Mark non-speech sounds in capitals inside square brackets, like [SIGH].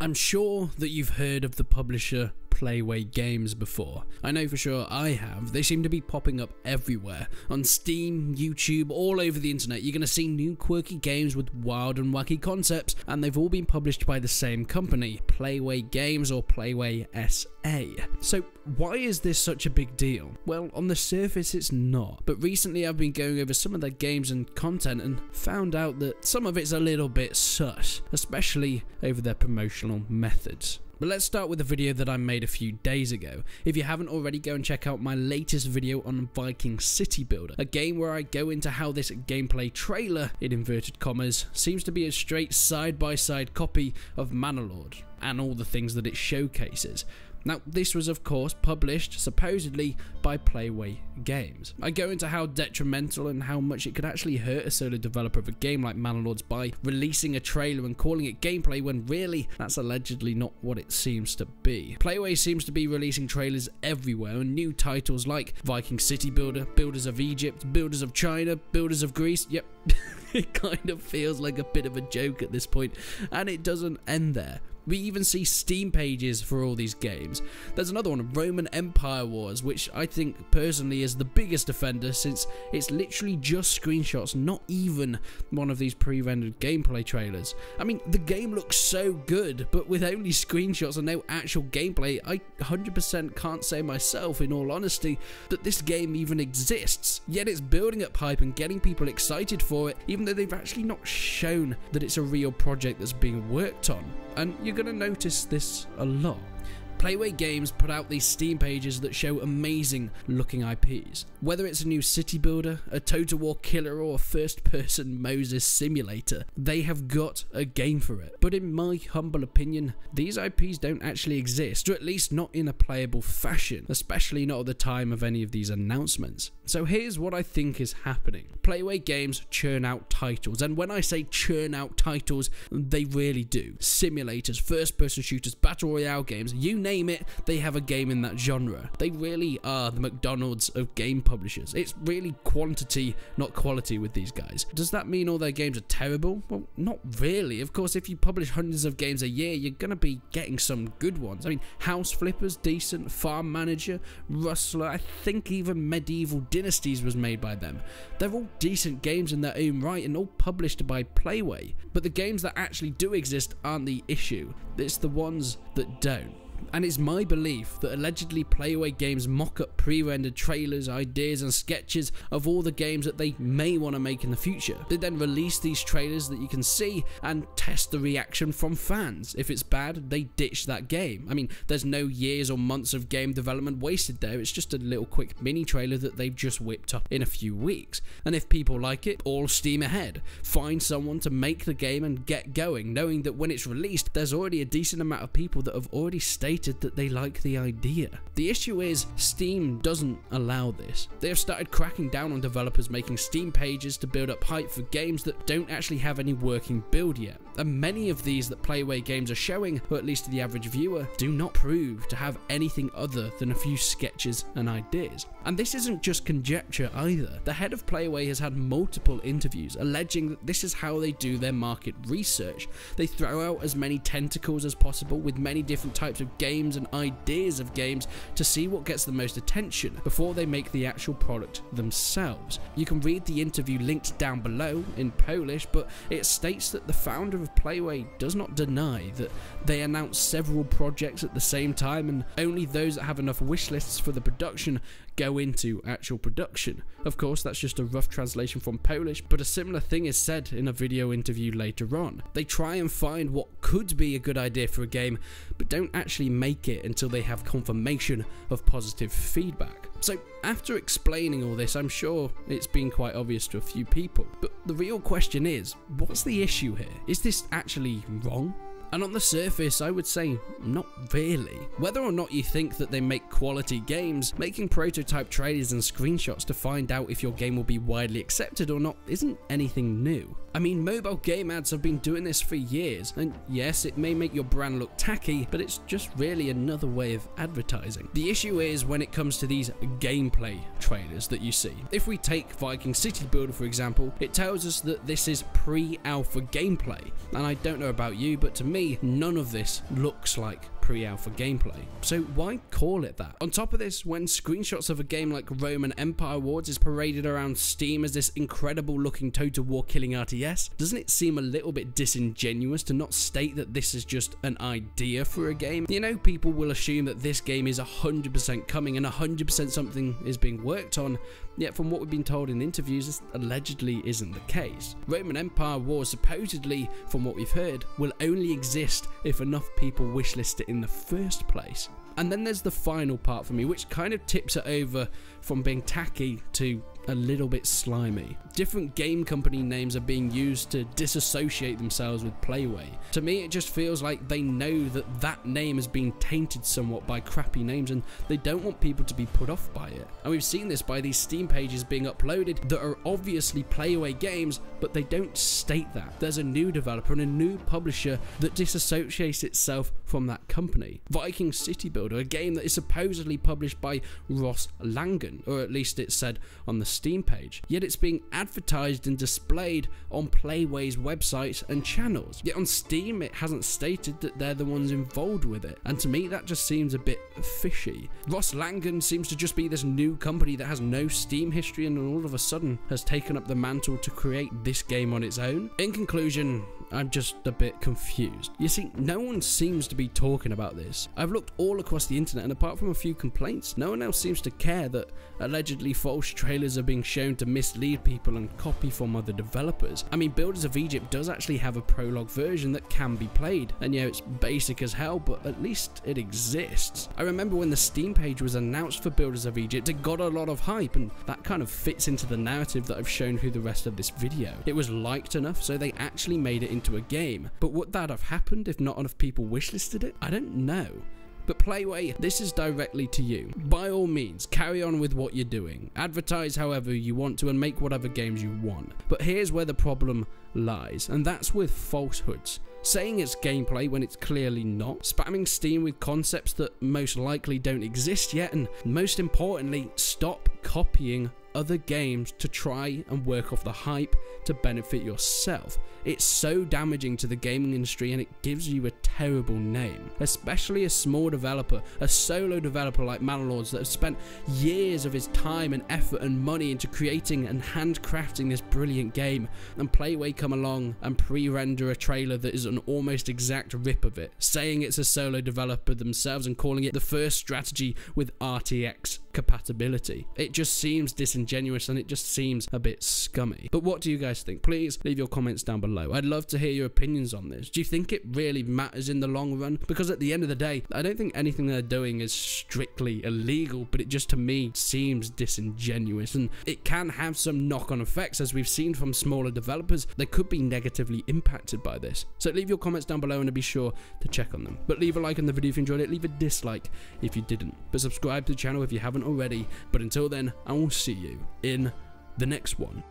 I'm sure that you've heard of the publisher Playway Games before. I know for sure I have. They seem to be popping up everywhere. On Steam, YouTube, all over the internet, you're going to see new quirky games with wild and wacky concepts, and they've all been published by the same company, Playway Games or Playway SA. So, why is this such a big deal? Well, on the surface, it's not. But recently, I've been going over some of their games and content and found out that some of it's a little bit sus, especially over their promotional methods. But let's start with a video that I made a few days ago. If you haven't already, go and check out my latest video on Viking City Builder, a game where I go into how this gameplay trailer, in inverted commas, seems to be a straight side-by-side -side copy of Manor and all the things that it showcases. Now, this was of course published supposedly by Playway Games. I go into how detrimental and how much it could actually hurt a solo developer of a game like Manor Lords by releasing a trailer and calling it gameplay when really that's allegedly not what it seems to be. Playway seems to be releasing trailers everywhere and new titles like Viking City Builder, Builders of Egypt, Builders of China, Builders of Greece, yep. [LAUGHS] it kind of feels like a bit of a joke at this point, and it doesn't end there. We even see Steam pages for all these games. There's another one, Roman Empire Wars, which I think personally is the biggest offender since it's literally just screenshots, not even one of these pre-rendered gameplay trailers. I mean, the game looks so good, but with only screenshots and no actual gameplay, I 100% can't say myself, in all honesty, that this game even exists. Yet it's building up hype and getting people excited for it, even though they've actually not shown that it's a real project that's being worked on. And you're going to notice this a lot. Playway Games put out these Steam pages that show amazing looking IPs. Whether it's a new city builder, a Total War killer, or a first person [LAUGHS] Moses simulator, they have got a game for it. But in my humble opinion, these IPs don't actually exist, or at least not in a playable fashion, especially not at the time of any of these announcements. So here's what I think is happening. Playway Games churn out titles, and when I say churn out titles, they really do. Simulators, first person shooters, battle royale games, you name it, they have a game in that genre. They really are the McDonald's of game publishers. It's really quantity, not quality with these guys. Does that mean all their games are terrible? Well, not really. Of course, if you publish hundreds of games a year, you're going to be getting some good ones. I mean, House Flippers, decent. Farm Manager, Rustler, I think even Medieval Dynasties was made by them. They're all decent games in their own right and all published by Playway. But the games that actually do exist aren't the issue. It's the ones that don't and it's my belief that allegedly Playway Games mock up pre rendered trailers, ideas, and sketches of all the games that they may want to make in the future. They then release these trailers that you can see and test the reaction from fans. If it's bad, they ditch that game. I mean, there's no years or months of game development wasted there, it's just a little quick mini trailer that they've just whipped up in a few weeks. And if people like it, all steam ahead. Find someone to make the game and get going, knowing that when it's released, there's already a decent amount of people that have already stayed stated that they like the idea. The issue is, Steam doesn't allow this. They have started cracking down on developers making Steam pages to build up hype for games that don't actually have any working build yet. And many of these that Playway games are showing, or at least to the average viewer, do not prove to have anything other than a few sketches and ideas. And this isn't just conjecture either. The head of Playway has had multiple interviews alleging that this is how they do their market research. They throw out as many tentacles as possible with many different types of games and ideas of games to see what gets the most attention before they make the actual product themselves. You can read the interview linked down below in Polish, but it states that the founder of Playway does not deny that they announce several projects at the same time and only those that have enough wish lists for the production go into actual production. Of course, that's just a rough translation from Polish, but a similar thing is said in a video interview later on. They try and find what could be a good idea for a game, but don't actually make it until they have confirmation of positive feedback. So, after explaining all this, I'm sure it's been quite obvious to a few people. But the real question is what's the issue here? Is this actually wrong? And on the surface, I would say, not really. Whether or not you think that they make quality games, making prototype trailers and screenshots to find out if your game will be widely accepted or not isn't anything new. I mean, mobile game ads have been doing this for years, and yes, it may make your brand look tacky, but it's just really another way of advertising. The issue is when it comes to these gameplay trailers that you see. If we take Viking City Builder for example, it tells us that this is pre-alpha gameplay, and I don't know about you, but to me, me, none of this looks like pre-alpha gameplay. So why call it that? On top of this, when screenshots of a game like Roman Empire Wars is paraded around Steam as this incredible looking Total War killing RTS, doesn't it seem a little bit disingenuous to not state that this is just an idea for a game? You know, people will assume that this game is 100% coming and 100% something is being worked on, yet from what we've been told in interviews, this allegedly isn't the case. Roman Empire Wars supposedly, from what we've heard, will only exist if enough people wishlist it in the first place. And then there's the final part for me, which kind of tips it over from being tacky to a little bit slimy. Different game company names are being used to disassociate themselves with Playway. To me, it just feels like they know that that name has been tainted somewhat by crappy names and they don't want people to be put off by it. And we've seen this by these Steam pages being uploaded that are obviously Playway games, but they don't state that. There's a new developer and a new publisher that disassociates itself from that company. Viking City Builder, a game that is supposedly published by Ross Langan, or at least it said on the Steam page, yet it's being advertised and displayed on Playway's websites and channels. Yet on Steam, it hasn't stated that they're the ones involved with it, and to me, that just seems a bit fishy. Ross Langan seems to just be this new company that has no Steam history and all of a sudden has taken up the mantle to create this game on its own. In conclusion, I'm just a bit confused. You see, no one seems to be talking about this. I've looked all across the internet, and apart from a few complaints, no one else seems to care that allegedly false trailers are being shown to mislead people and copy from other developers. I mean, Builders of Egypt does actually have a prologue version that can be played, and yeah, it's basic as hell, but at least it exists. I remember when the Steam page was announced for Builders of Egypt, it got a lot of hype, and that kind of fits into the narrative that I've shown through the rest of this video. It was liked enough, so they actually made it into a game, but would that have happened if not enough people wishlisted it? I don't know. But Playway, this is directly to you. By all means, carry on with what you're doing. Advertise however you want to and make whatever games you want. But here's where the problem lies, and that's with falsehoods. Saying it's gameplay when it's clearly not, spamming Steam with concepts that most likely don't exist yet, and most importantly, stop copying other games to try and work off the hype to benefit yourself. It's so damaging to the gaming industry and it gives you a terrible name, especially a small developer, a solo developer like Manor Lords that has spent years of his time and effort and money into creating and handcrafting this brilliant game, and Playway come along and pre-render a trailer that is an almost exact rip of it, saying it's a solo developer themselves and calling it the first strategy with RTX compatibility. It just seems disingenuous and it just seems a bit scummy. But what do you guys think? Please leave your comments down below. I'd love to hear your opinions on this. Do you think it really matters in the long run? Because at the end of the day, I don't think anything they're doing is strictly illegal, but it just to me seems disingenuous and it can have some knock-on effects as we've seen from smaller developers. They could be negatively impacted by this. So leave your comments down below and be sure to check on them. But leave a like on the video if you enjoyed it, leave a dislike if you didn't. But subscribe to the channel if you haven't already. But until then, I will see you in the next one.